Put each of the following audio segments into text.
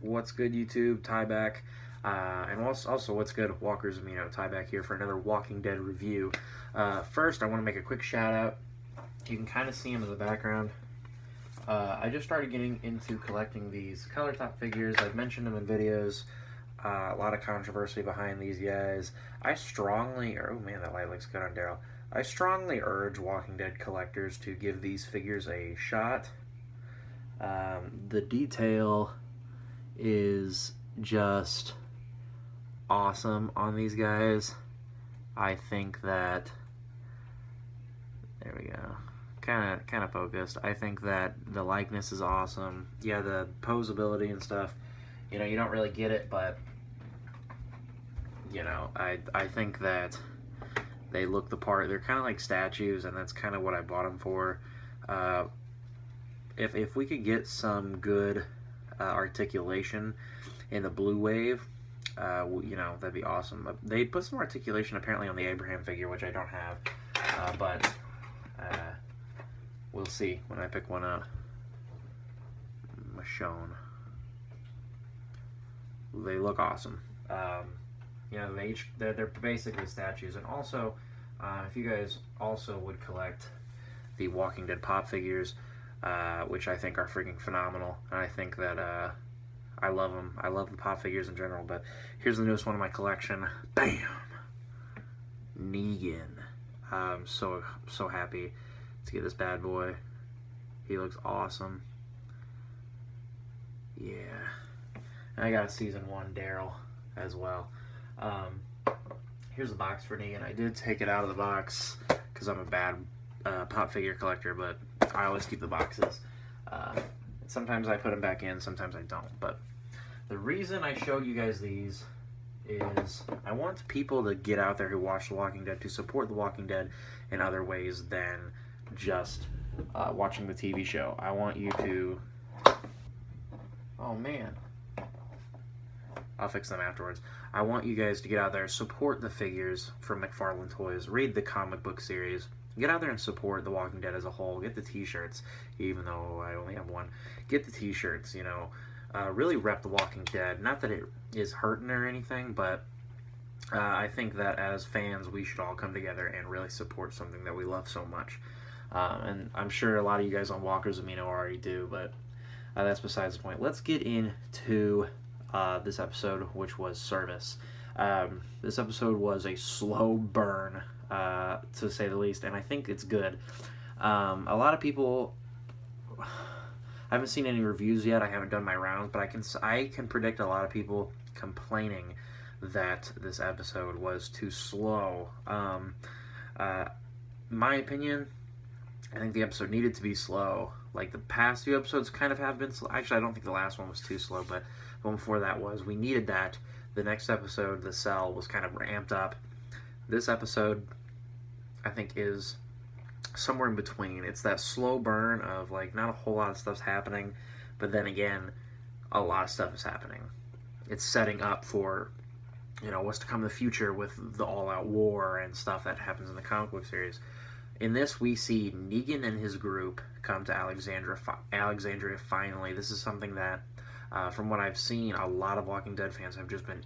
What's good, YouTube? Ty back. Uh, and also, also, what's good, Walker's Amino? Ty back here for another Walking Dead review. Uh, first, I want to make a quick shout out. You can kind of see him in the background. Uh, I just started getting into collecting these color top figures. I've mentioned them in videos. Uh, a lot of controversy behind these guys. I strongly, oh man, that light looks good on Daryl. I strongly urge Walking Dead collectors to give these figures a shot. Um, the detail is just awesome on these guys. I think that there we go. Kind of kind of focused. I think that the likeness is awesome. Yeah, the posability and stuff. You know, you don't really get it, but you know, I I think that they look the part. They're kind of like statues, and that's kind of what I bought them for. Uh, if if we could get some good uh, articulation in the blue wave, uh, you know, that'd be awesome. Uh, they put some articulation apparently on the Abraham figure, which I don't have, uh, but uh, we'll see when I pick one up. Michonne. They look awesome. Um, you know, they each, they're, they're basically statues. And also, uh, if you guys also would collect the Walking Dead pop figures, uh, which I think are freaking phenomenal. And I think that uh, I love them. I love the pop figures in general. But here's the newest one in my collection. Bam! Negan. I'm so so happy to get this bad boy. He looks awesome. Yeah. And I got a season one Daryl as well. Um, here's the box for Negan. I did take it out of the box because I'm a bad uh, pop figure collector, but I always keep the boxes. Uh, sometimes I put them back in, sometimes I don't. But the reason I show you guys these is I want people to get out there who watch The Walking Dead to support The Walking Dead in other ways than just uh, watching the TV show. I want you to... Oh, man. I'll fix them afterwards. I want you guys to get out there, support the figures from McFarlane Toys, read the comic book series, get out there and support The Walking Dead as a whole. Get the t-shirts, even though I only have one. Get the t-shirts, you know. Uh, really rep The Walking Dead. Not that it is hurting or anything, but uh, I think that as fans, we should all come together and really support something that we love so much. Um, and I'm sure a lot of you guys on Walker's Amino already do, but uh, that's besides the point. Let's get into uh, this episode, which was Service. Um, this episode was a slow burn, uh, to say the least, and I think it's good. Um, a lot of people, I haven't seen any reviews yet. I haven't done my rounds, but I can I can predict a lot of people complaining that this episode was too slow. Um, uh, my opinion, I think the episode needed to be slow. Like the past few episodes kind of have been slow. Actually, I don't think the last one was too slow, but the one before that was. We needed that. The next episode, The Cell, was kind of ramped up. This episode, I think, is somewhere in between. It's that slow burn of like not a whole lot of stuff's happening, but then again, a lot of stuff is happening. It's setting up for you know what's to come in the future with the all-out war and stuff that happens in the comic book series. In this, we see Negan and his group come to Alexandria. Alexandria finally. This is something that uh, from what I've seen, a lot of Walking Dead fans have just been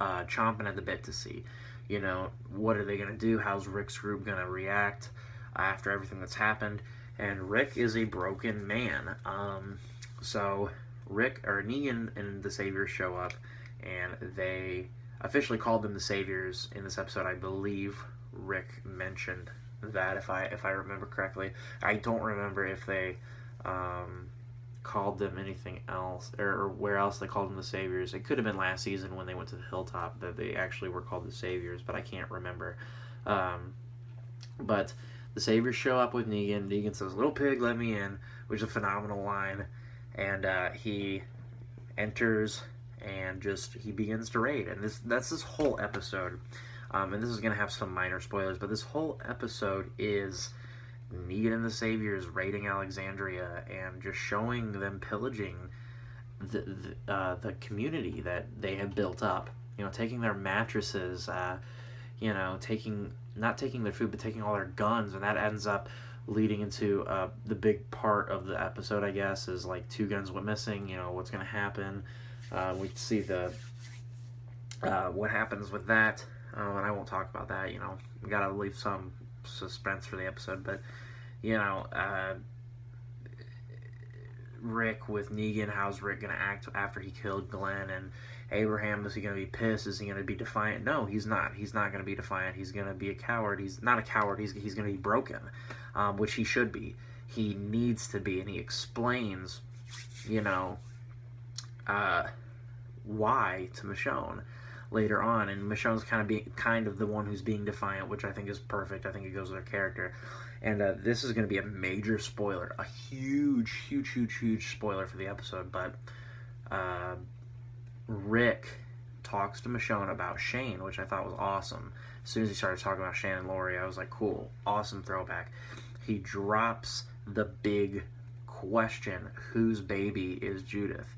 uh, chomping at the bit to see, you know, what are they going to do? How's Rick's group going to react after everything that's happened? And Rick is a broken man. Um, so Rick or Negan and the Saviors show up, and they officially called them the Saviors in this episode. I believe Rick mentioned that if I if I remember correctly. I don't remember if they um, called them anything else, or, where else they called them the Saviors. It could have been last season when they went to the Hilltop that they actually were called the Saviors, but I can't remember. Um, but the Saviors show up with Negan. Negan says, "Little pig, let me in," which is a phenomenal line, and uh, he enters and just he begins to raid. And this that's this whole episode. Um, and this is going to have some minor spoilers, but this whole episode is Negan and the Saviors raiding Alexandria and just showing them pillaging the the, uh, the community that they have built up. You know, taking their mattresses, uh, you know, taking not taking their food, but taking all their guns, and that ends up leading into uh, the big part of the episode, I guess, is like two guns went missing. You know what's going to happen. Uh, we see the uh, what happens with that, uh, and I won't talk about that. You know, we gotta leave some suspense for the episode, but you know, uh, Rick with Negan. How's Rick gonna act after he killed Glenn and Abraham? Is he gonna be pissed? Is he gonna be defiant? No, he's not. He's not gonna be defiant. He's gonna be a coward. He's not a coward. He's he's gonna be broken, um, which he should be. He needs to be, and he explains, you know, uh, why to Michonne later on, and Michonne's kind of being kind of the one who's being defiant, which I think is perfect. I think it goes with her character. And uh, this is going to be a major spoiler, a huge, huge, huge, huge spoiler for the episode. But uh, Rick talks to Michonne about Shane, which I thought was awesome. As soon as he started talking about Shane and Lori, I was like, cool, awesome throwback. He drops the big question whose baby is Judith?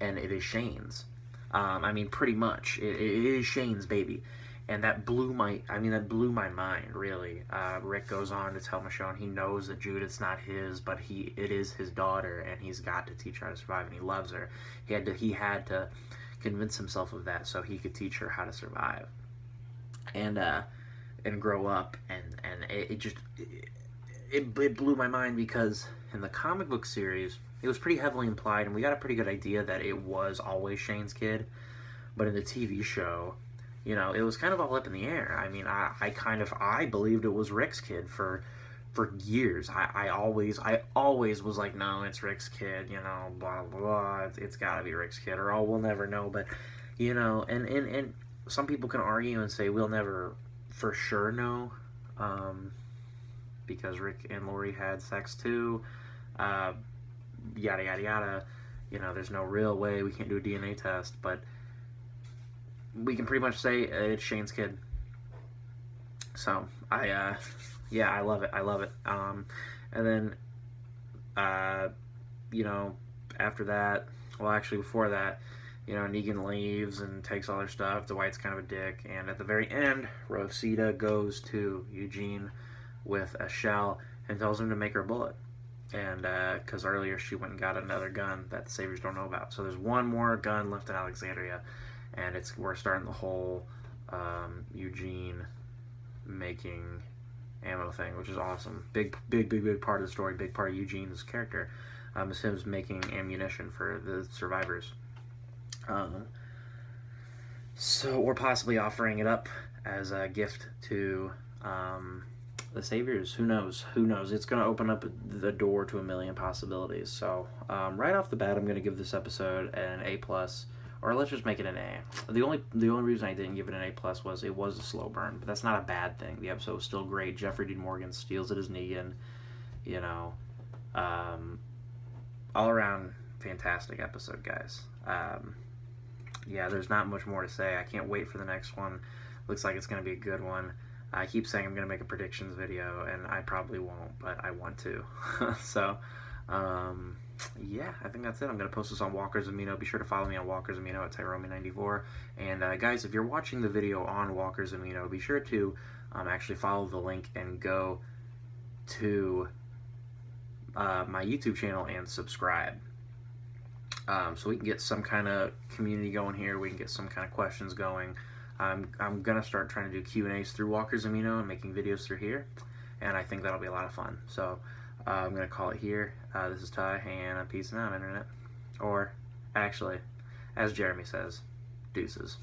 And it is Shane's. Um, I mean, pretty much, it, it is Shane's baby and that blew my I mean that blew my mind really. Uh, Rick goes on to tell Michonne he knows that Judith's not his, but he it is his daughter, and he's got to teach her how to survive, and he loves her. He had to he had to convince himself of that so he could teach her how to survive, and uh, and grow up, and and it, it just it, it blew my mind because in the comic book series it was pretty heavily implied, and we got a pretty good idea that it was always Shane's kid, but in the TV show you know, it was kind of all up in the air. I mean, I, I kind of I believed it was Rick's kid for for years. I, I always I always was like, no, it's Rick's kid. You know, blah blah blah. It's, it's got to be Rick's kid, or oh, we'll never know. But you know, and and and some people can argue and say we'll never for sure know, um, because Rick and Lori had sex too. Uh, yada yada yada. You know, there's no real way we can't do a DNA test, but we can pretty much say it's Shane's kid. So I, uh, yeah, I love it. I love it. Um, and then, uh, you know, after that, well, actually before that, you know, Negan leaves and takes all their stuff. Dwight's kind of a dick, and at the very end, Rosita goes to Eugene with a shell and tells him to make her a bullet. And because uh, earlier she went and got another gun that the Saviors don't know about. So there's one more gun left in Alexandria and it's we're starting the whole um, Eugene making ammo thing, which is awesome. Big, big, big, big part of the story. Big part of Eugene's character um, is him making ammunition for the survivors. Um, so, or possibly offering it up as a gift to um, the saviors. Who knows? Who knows? It's going to open up the door to a million possibilities. So, um, right off the bat, I'm going to give this episode an A plus or let's just make it an A. The only the only reason I didn't give it an A plus was it was a slow burn, but that's not a bad thing. The episode was still great. Jeffrey Dean Morgan steals it as Negan, you know, um, all around fantastic episode, guys. Um, yeah, there's not much more to say. I can't wait for the next one. Looks like it's going to be a good one. I keep saying I'm going to make a predictions video, and I probably won't, but I want to. so, um, yeah, I think that's it. I'm going to post this on Walker's Amino. Be sure to follow me on Walker's Amino at Tyromi94. And uh, guys, if you're watching the video on Walker's Amino, be sure to um, actually follow the link and go to uh, my YouTube channel and subscribe. Um, so we can get some kind of community going here. We can get some kind of questions going. I'm, I'm going to start trying to do Q&As through Walker's Amino and making videos through here. And I think that'll be a lot of fun. So uh, I'm going to call it here. Uh, this is Ty, and I'm peacing out, Internet. Or, actually, as Jeremy says, deuces.